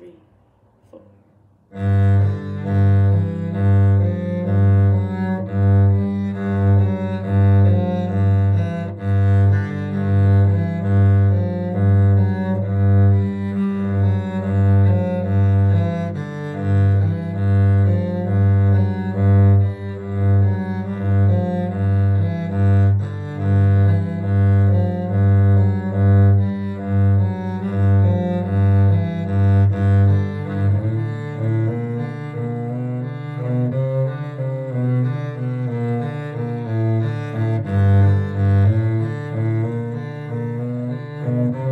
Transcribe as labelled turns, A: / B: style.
A: Three, four.
B: Thank